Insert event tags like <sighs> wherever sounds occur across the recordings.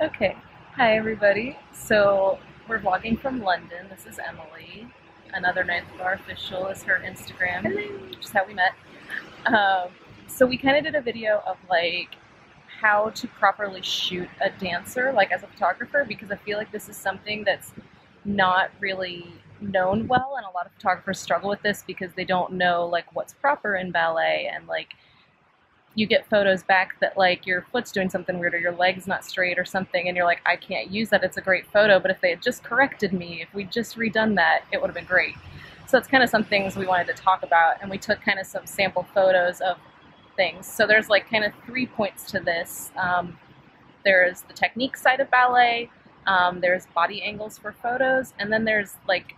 Okay, hi everybody. So we're vlogging from London. This is Emilee. Another Ninth Bar official is her Instagram, which is how we met. Um, so we kind of did a video of like how to properly shoot a dancer, like as a photographer, because I feel like this is something that's not really known well, and a lot of photographers struggle with this because they don't know like what's proper in ballet and like you get photos back that like your foot's doing something weird or your leg's not straight or something and you're like i can't use that it's a great photo but if they had just corrected me if we just redone that it would have been great. So that's kind of some things we wanted to talk about and we took kind of some sample photos of things. So there's like kind of three points to this. Um, there's the technique side of ballet um, there's body angles for photos and then there's like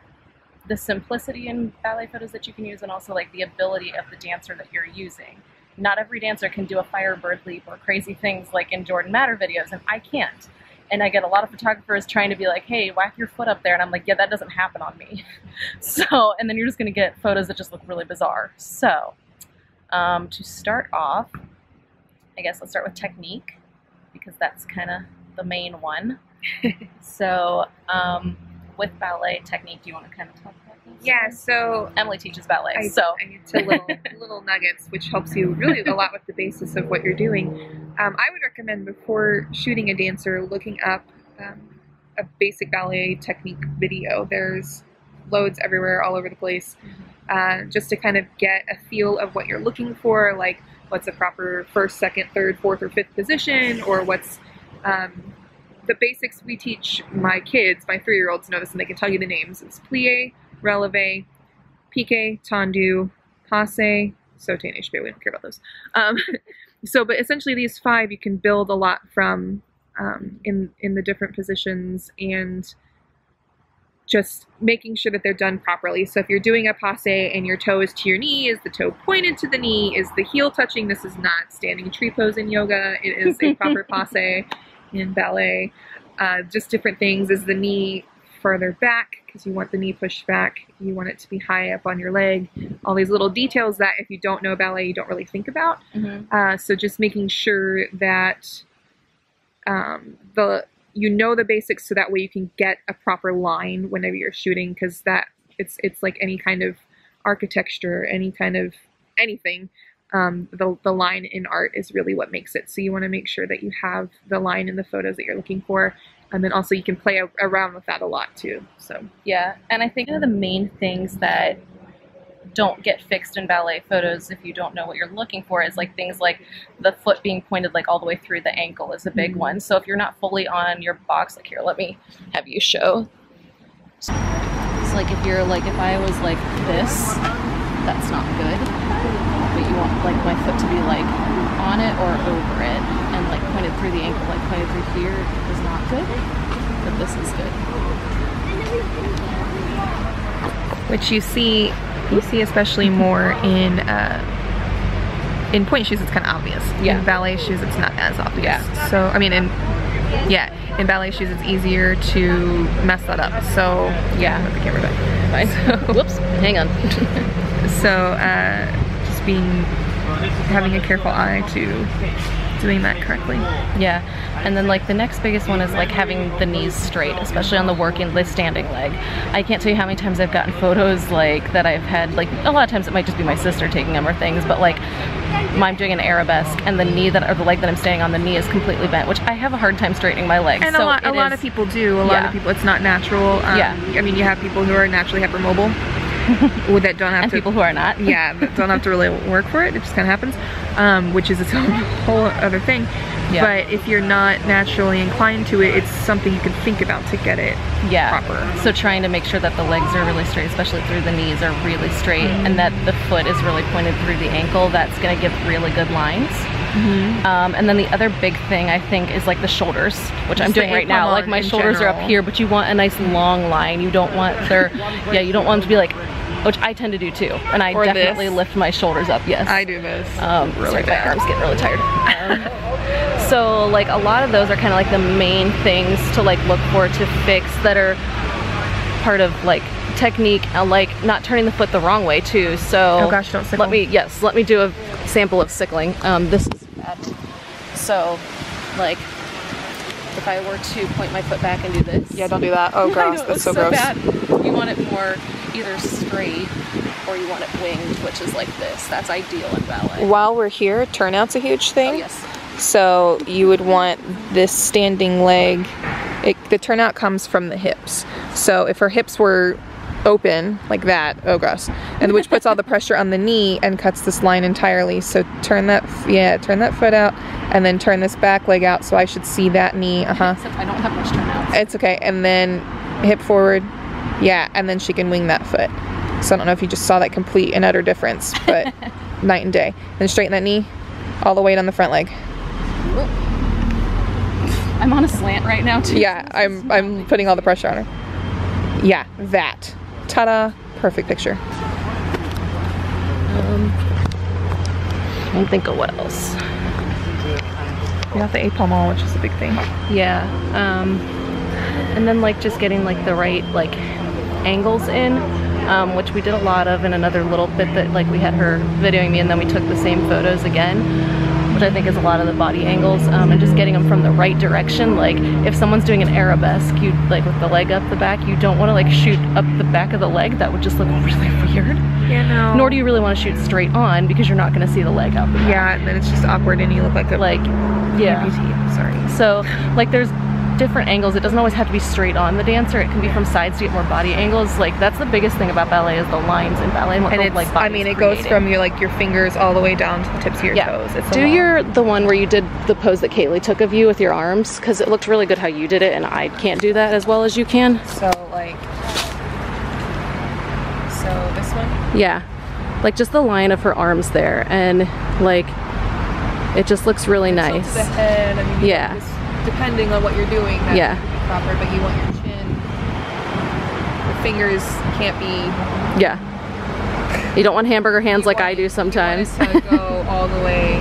the simplicity in ballet photos that you can use and also like the ability of the dancer that you're using not every dancer can do a firebird leap or crazy things like in Jordan Matter videos, and I can't. And I get a lot of photographers trying to be like, hey, whack your foot up there. And I'm like, yeah, that doesn't happen on me. <laughs> so, and then you're just going to get photos that just look really bizarre. So, um, to start off, I guess let's start with technique because that's kind of the main one. <laughs> so, um, with ballet technique, do you want to kind of talk yeah, so Emilee teaches ballet, I, so I get to little <laughs> little nuggets, which helps you really a lot with the basis of what you're doing. Um, I would recommend before shooting a dancer, looking up um, a basic ballet technique video. There's loads everywhere, all over the place, uh, just to kind of get a feel of what you're looking for, like what's a proper first, second, third, fourth, or fifth position, or what's um, the basics we teach my kids, my three-year-olds know this, and they can tell you the names. It's plie, releve, pique, tendu, passe, sauté, échappé. We don't care about those. Um, <laughs> so, but essentially these five you can build a lot from um, in in the different positions and just making sure that they're done properly. So if you're doing a passe and your toe is to your knee, is the toe pointed to the knee? Is the heel touching? This is not standing tree pose in yoga. It is a <laughs> proper passe in ballet. Uh, just different things. Is the knee further back because you want the knee pushed back. You want it to be high up on your leg. All these little details that if you don't know ballet, you don't really think about. Mm-hmm. Uh, so just making sure that um, the you know the basics so that way you can get a proper line whenever you're shooting because that it's it's like any kind of architecture, any kind of anything. Um, the, the line in art is really what makes it. So you want to make sure that you have the line in the photos that you're looking for and then also you can play around with that a lot too. So yeah, and I think one of the main things that don't get fixed in ballet photos if you don't know what you're looking for is like things like the foot being pointed like all the way through the ankle is a big mm-hmm. one. So if you're not fully on your box, like here, let me have you show. So it's like if you're like if I was like this, that's not good. But you want like my foot to be like on it or over it and like pointed through the ankle, like pointed through here is not good, but this is good. Which you see, you see especially more in uh, in pointe shoes. It's kind of obvious. Yeah. In ballet shoes, it's not as obvious. Yeah. So I mean, in yeah, in ballet shoes, it's easier to mess that up. So yeah, put the camera back. Fine. <laughs> So, <laughs> Whoops. Hang on. <laughs> so uh, just being having a careful eye to doing that correctly. Yeah, and then like the next biggest one is like having the knees straight, especially on the working, the standing leg. I can't tell you how many times I've gotten photos like that I've had, like a lot of times it might just be my sister taking them or things, but like I'm doing an arabesque and the knee that, or the leg that I'm standing on, the knee is completely bent, which I have a hard time straightening my legs. And so a, lot, a lot of people do. A lot of people, it's not natural. Um, yeah. I mean, you have people who are naturally hypermobile <laughs> that don't have and to, people who are not. <laughs> yeah, that don't have to really work for it. It just kind of happens, um, which is its <laughs> own whole other thing. Yeah. But if you're not naturally inclined to it, it's something you can think about to get it yeah. proper. So trying to make sure that the legs are really straight, especially through the knees, are really straight, mm -hmm. and that the foot is really pointed through the ankle. That's going to give really good lines. Mm -hmm. um, and then the other big thing I think is like the shoulders, which Just I'm doing right now. Like my shoulders general. are up here, but you want a nice long line. You don't want their, yeah, you don't want them to be like which I tend to do too. And I or definitely this. lift my shoulders up, yes. I do this. Um, really sorry, bad. my arms getting really tired. <laughs> Um, so like a lot of those are kind of like the main things to like look for to fix that are part of like technique and uh, like not turning the foot the wrong way too. So oh gosh, don't sickle. Let me yes, let me do a sample of sickling. Um, this is bad. So like if I were to point my foot back and do this. Yeah, don't do that. Oh, <laughs> gross. know, That's looks so gross. bad. You want it more either straight or you want it winged, which is like this. That's ideal in ballet. While we're here, turnout's a huge thing. Oh, yes. So you would want this standing leg. It, the turnout comes from the hips. So if her hips were open like that, oh gross, and which puts all the pressure on the knee and cuts this line entirely. So turn that, yeah, turn that foot out, and then turn this back leg out. So I should see that knee. Uh huh. Except I don't have much turnout. It's okay. And then hip forward, yeah, and then she can wing that foot. So I don't know if you just saw that complete and utter difference, but <laughs> night and day. Then straighten that knee, all the weight on the front leg. I'm on a slant right now too. Yeah, I'm I'm putting all the pressure on her. Yeah, that. Ta-da! Perfect picture. Um, I don't think of what else. You got the épaulement, which is a big thing. Yeah. Um, and then like just getting like the right like angles in, um, which we did a lot of in another little bit that like we had her videoing me and then we took the same photos again, which I think is a lot of the body angles um, and just getting them from the right direction. Like if someone's doing an arabesque, you like with the leg up the back, you don't want to like shoot up the back of the leg. That would just look really <laughs> weird. Yeah, no. Nor do you really want to shoot straight on because you're not going to see the leg up. Yeah, and then it's just awkward, and you look like a Like, yeah. Sorry. So, like, there's different angles. It doesn't always have to be straight on the dancer. It can be from sides to get more body angles. Like, that's the biggest thing about ballet is the lines in ballet and what And the, it's, like, I mean, it goes from your like your fingers all the way down to the tips of your yeah. toes. It's Do long- your the one where you did the pose that Kaylee took of you with your arms because it looked really good how you did it, and I can't do that as well as you can. so like so this one. Yeah, like just the line of her arms there, and like it just looks really nice. to the head. I mean, you Yeah. Want this- depending on what you're doing, that Yeah. proper, but you want your chin. The fingers can't be. Yeah. You don't want hamburger hands you like want I do sometimes. You want to go <laughs> all the way,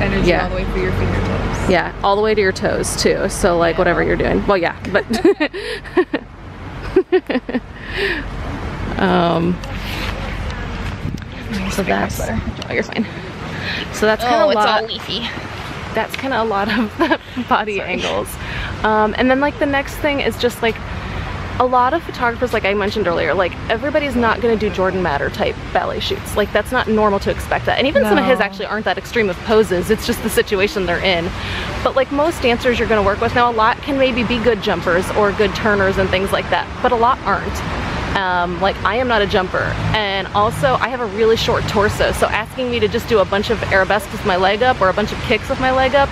energy Yeah. all the way through your fingertips. Yeah, all the way to your toes too. So like whatever you're doing. Well, yeah, but <laughs> um so that's oh, you're fine. So that's kind of Oh, a lot. leafy. That's kind of a lot of the <laughs> body angles. Um, and then like the next thing is just like a lot of photographers, like I mentioned earlier, like everybody's not going to do Jordan Matter type ballet shoots. Like that's not normal to expect that. And even some of his actually aren't that extreme of poses. It's just the situation they're in. But like most dancers you're going to work with now, a lot can maybe be good jumpers or good turners and things like that. But a lot aren't. Um, like I am not a jumper. And also I have a really short torso so asking me to just do a bunch of arabesques with my leg up or a bunch of kicks with my leg up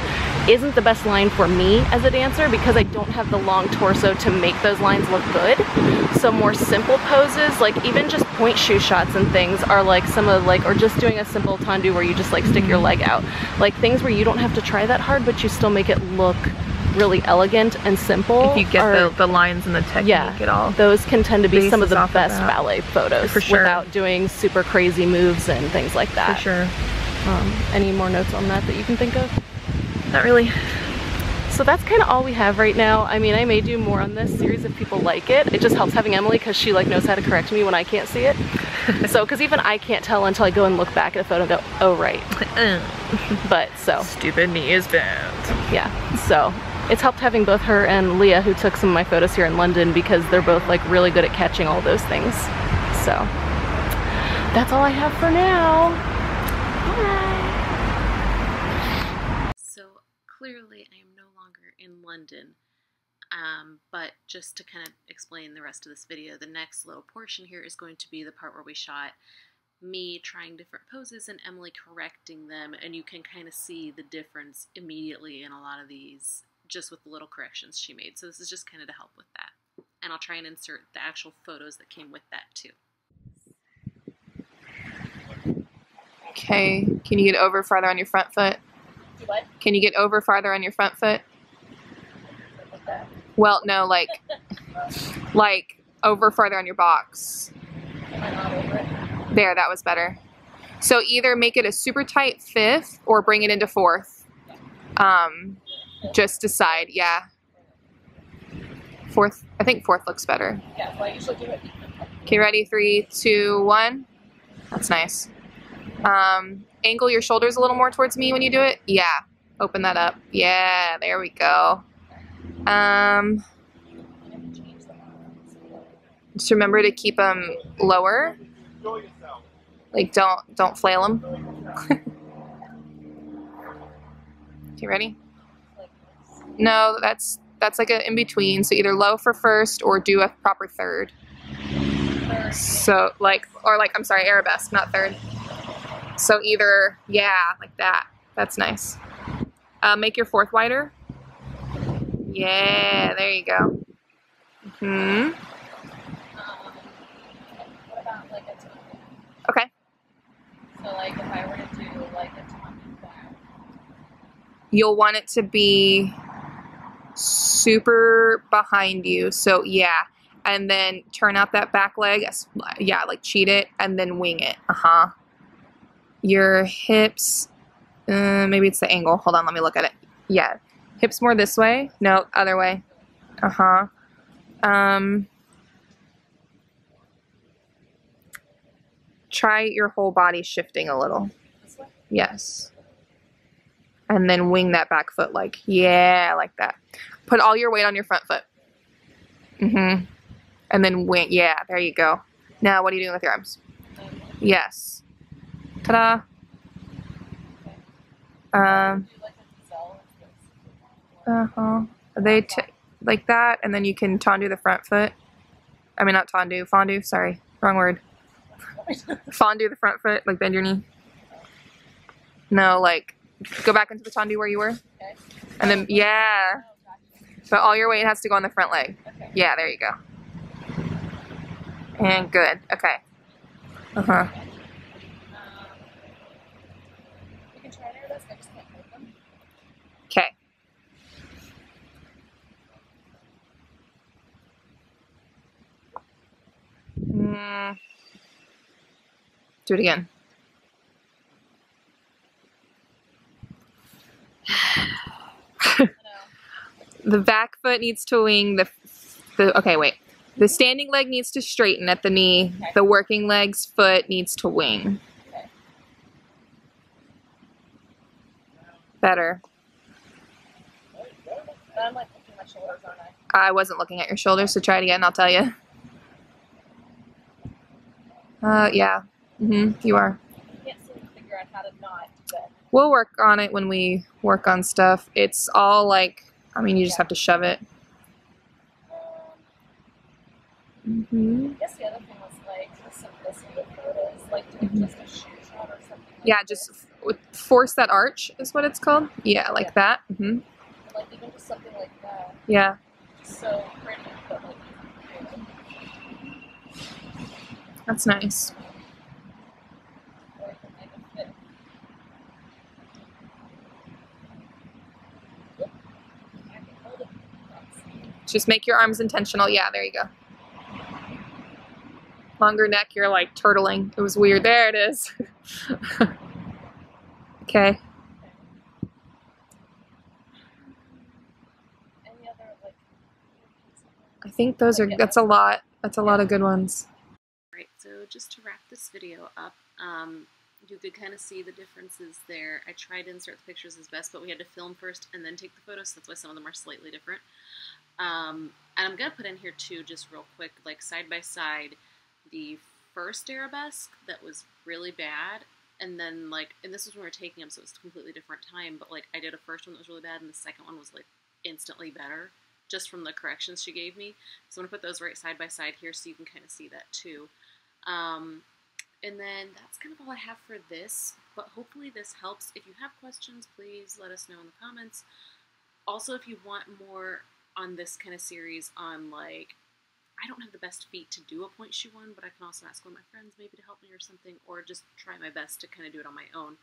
isn't the best line for me as a dancer because I don't have the long torso to make those lines look good. So more simple poses like even just pointe shoe shots and things are like some of like or just doing a simple tendu where you just like stick your leg out. Like things where you don't have to try that hard but you still make it look really elegant and simple If you get are- the, the lines and the technique yeah, at all. those can tend to be some of the off of best ballet photos For sure. without doing super crazy moves and things like that. For sure. Um, any more notes on that that you can think of? Not really. So that's kind of all we have right now. I mean, I may do more on this series if people like it. It just helps having Emilee because she like knows how to correct me when I can't see it. <laughs> so, because even I can't tell until I go and look back at a photo and go, oh right. <laughs> But so Stupid knee is bent. yeah so it's helped having both her and leah who took some of my photos here in london because they're both like really good at catching all those things so that's all i have for now Bye. so clearly i am no longer in london um, but just to kind of explain the rest of this video the next little portion here is going to be the part where we shot me trying different poses and Emilee correcting them, and you can kind of see the difference immediately in a lot of these just with the little corrections she made. So this is just kind of to help with that. And I'll try and insert the actual photos that came with that too. Okay, can you get over farther on your front foot? What? Can you get over farther on your front foot? Well, no, like, <laughs> like over farther on your box. There, that was better. So either make it a super tight fifth or bring it into fourth. Um, just decide, yeah. Fourth, I think fourth looks better. Yeah, well, I usually do it. Okay, ready? Three, two, one. That's nice. Um, angle your shoulders a little more towards me when you do it. Yeah. Open that up. Yeah, there we go. Um, just remember to keep them lower. Like don't don't flail them. <laughs> okay, ready? No, that's that's like a in between. So either low for first or do a proper third. So like or like I'm sorry, arabesque, not third. So either yeah, like that. That's nice. Uh, make your fourth wider. Yeah, there you go. Hmm. Okay. So like if I were to do like a You'll want it to be super behind you. So yeah, and then turn out that back leg. Yeah, like cheat it and then wing it. Uh huh. Your hips. Uh, maybe it's the angle. Hold on, let me look at it. Yeah, hips more this way. No, other way. Uh huh. Um. Try your whole body shifting a little. Yes. And then wing that back foot like, yeah, like that. Put all your weight on your front foot. Mm-hmm. And then wing, yeah, there you go. Now, what are you doing with your arms? Yes. Ta-da. Um, Do like a gazelle. uh-huh. They, t- like that, and then you can tendu the front foot. I mean, not tendu, fondu, sorry. Wrong word. <laughs> Fondu the front foot, like bend your knee. No, like, go back into the tendu where you were. Okay. And then, yeah. Oh. But all your weight has to go on the front leg. Okay. Yeah, there you go. And good. Okay. Uh huh. Um, we can try their best. I just can't hold them. Okay. Mm. Do it again. I know. <sighs> The back foot needs to wing the the okay, wait. The standing leg needs to straighten at the knee. Okay. The working leg's foot needs to wing. Okay. Better. I'm like looking at my shoulders, aren't I? I wasn't looking at your shoulders, so try it again. I'll tell you. Uh, yeah. Mm-hmm. You are. I can't seem to figure out how to not. We'll work on it when we work on stuff. It's all like, I mean, you just have to shove it. Um, hmm I guess the other thing was like the simplicity of photos, like doing Mhm. just a shoe shot or something. Like Yeah, just f- force that arch is what it's called. Yeah, like Yeah. that. hmm like even just something like that. Yeah, So pretty, but like that's nice. or it can make it fit. Yep. I can hold it. That's- Just make your arms intentional. Yeah, there you go. Longer neck, you're like turtling. It was weird. There it is. <laughs> okay. I think those are, that's a lot. That's a lot of good ones. Right, so just to wrap this video up, um, you could kind of see the differences there. I tried to insert the pictures as best, but we had to film first and then take the photos, so that's why some of them are slightly different. Um, and I'm going to put in here too, just real quick, like side by side, the first arabesque that was really bad, and then like, and this was when we were taking them, so it was completely different time, but like I did a first one that was really bad, and the second one was like instantly better, just from the corrections she gave me. So I'm to put those right side by side here so you can kind of see that too. Um, and then that's kind of all I have for this, but hopefully this helps. If you have questions, please let us know in the comments. Also, if you want more on this kind of series on like, I don't have the best feet to do a pointe shoe one, but I can also ask one of my friends maybe to help me or something, or just try my best to kind of do it on my own.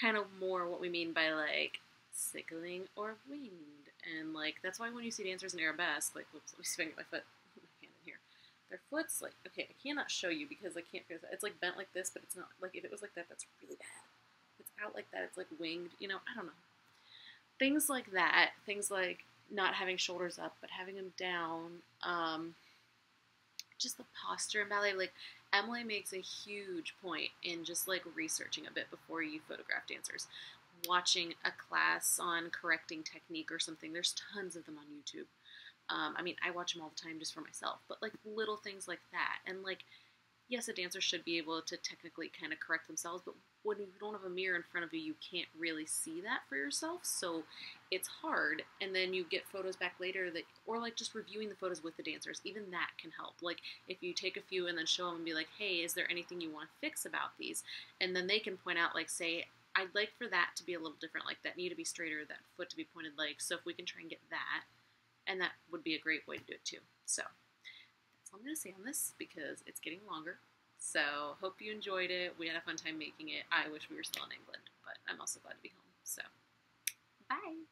Kind of more what we mean by like sickling or winged, and like that's why when you see dancers in arabesque, like whoops, let me swing my foot, <laughs> my hand in here their foot's like okay i cannot show you because i can't figure it's like bent like this but it's not like if it was like that that's really bad. If it's out like that it's like winged you know i don't know. Things like that things like not having shoulders up but having them down um, just the posture in ballet like emilee makes a huge point in just like researching a bit before you photograph dancers watching a class on correcting technique or something, there's tons of them on YouTube. Um, I mean, I watch them all the time just for myself, but like little things like that. And like, yes, a dancer should be able to technically kind of correct themselves, but when you don't have a mirror in front of you, you can't really see that for yourself. So it's hard. And then you get photos back later that, or like just reviewing the photos with the dancers, even that can help. Like if you take a few and then show them and be like, hey, is there anything you want to fix about these? And then they can point out, like, say, I'd like for that to be a little different, like that knee to be straighter, that foot to be pointed like. So if we can try and get that, and that would be a great way to do it too. So that's all I'm going to say on this because it's getting longer. So hope you enjoyed it. We had a fun time making it. I wish we were still in England, but I'm also glad to be home. So bye.